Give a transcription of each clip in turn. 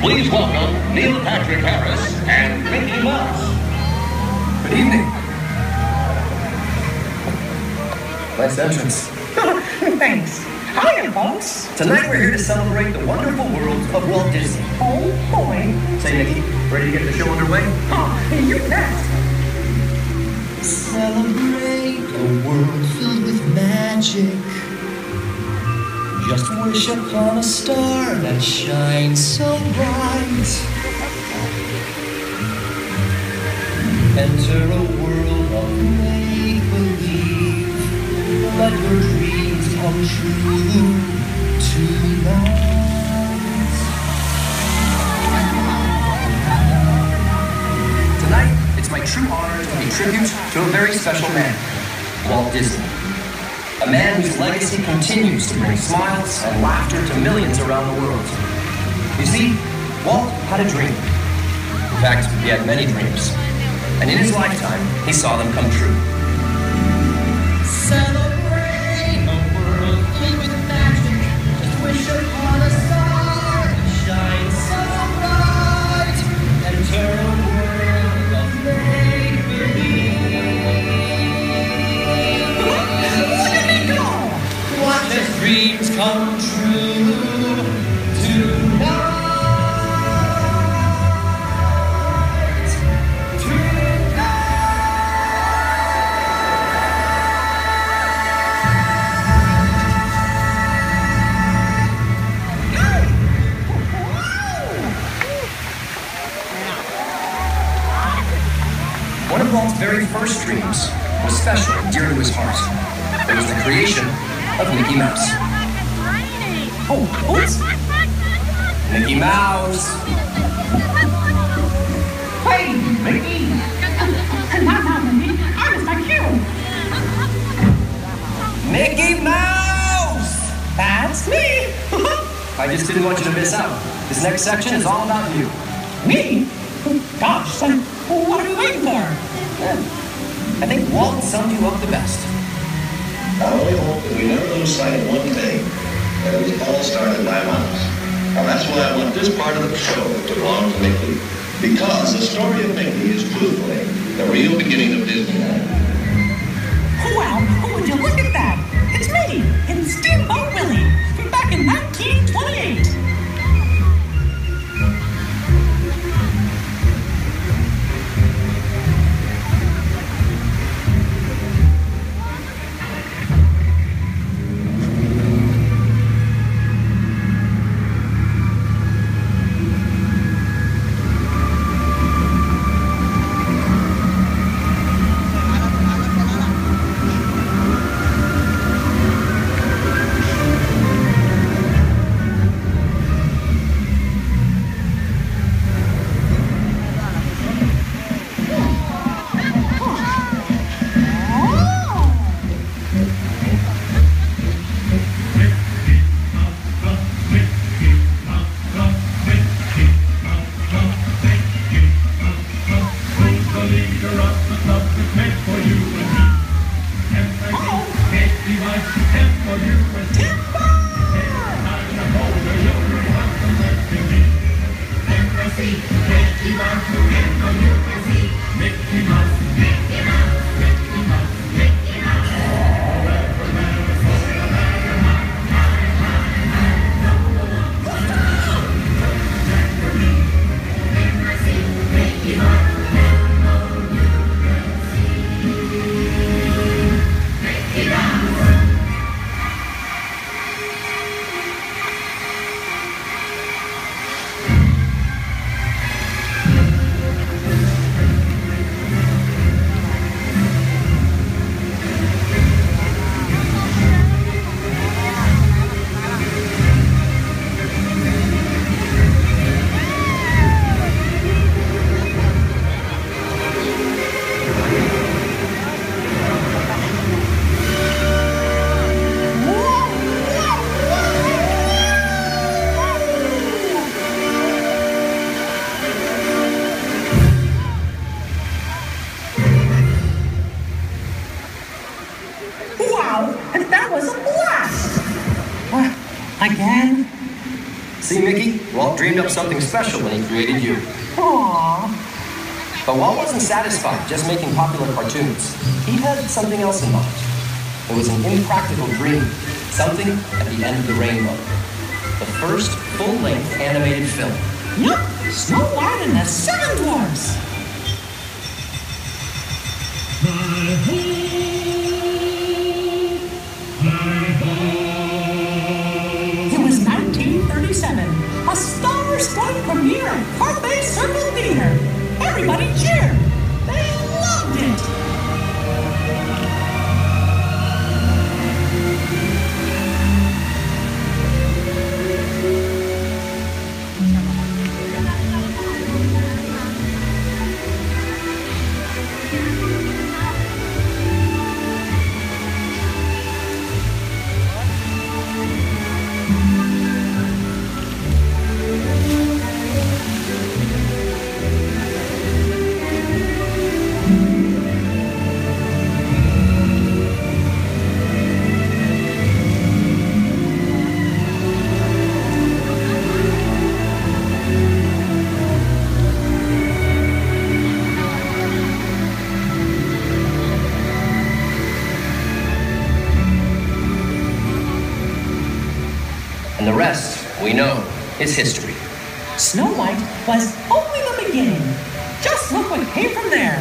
Please welcome Neil Patrick Harris and Mickey Mouse. Good evening. Nice entrance. Thanks. Hiya, folks. Tonight we're here to celebrate the wonderful world of Walt Disney. Oh, boy. Say, Mickey, ready to get the show underway? Oh, you bet. Celebrate a world filled with magic. Just wish upon a star that shines so bright. Enter a world of make believe. Let your dreams come true tonight. Tonight, it's my true honor to pay tribute to a very special man, Walt Disney. A man whose legacy continues to bring smiles and laughter to millions around the world. You see, Walt had a dream. In fact, he had many dreams. And in his lifetime, he saw them come true. Celebrate dear to his heart. It was the creation of Mickey Mouse. Oh, oops. Mickey Mouse! Hey, Mickey. Not now, Mindy. I was like you. Mickey Mouse! That's me. I just didn't want you to miss out. This next section is all about you. me? Gosh, what are we waiting for? I think Walt summed you up the best. I only hope that we never lose sight of one thing, that it was all started by mouse. And that's why I want this part of the show to belong to Mickey. Because the story of Mickey is truthfully the real beginning of Disneyland. Yeah. See, Mickey? Walt dreamed up something special when he created you. Aww. But Walt wasn't satisfied just making popular cartoons. He had something else in mind. It was an impractical dream, something at the end of the rainbow. The first full-length animated film. Yup, Snow White and the Seven Dwarfs. It 1937, a star-studded premiere at Park And the rest, we know, is history. Snow White was only the beginning. Just look what came from there.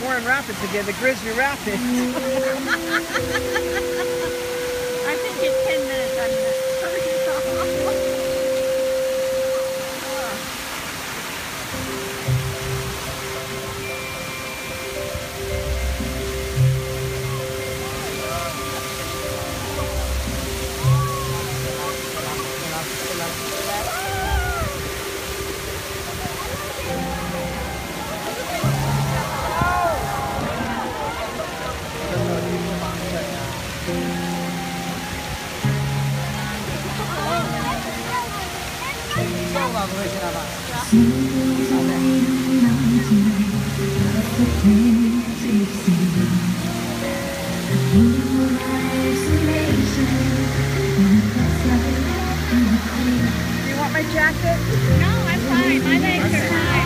To Warren Rapids again, the Grizzly Rapids. I think in 10 minutes I'm Do you want my jacket? No, I'm fine. My legs are fine.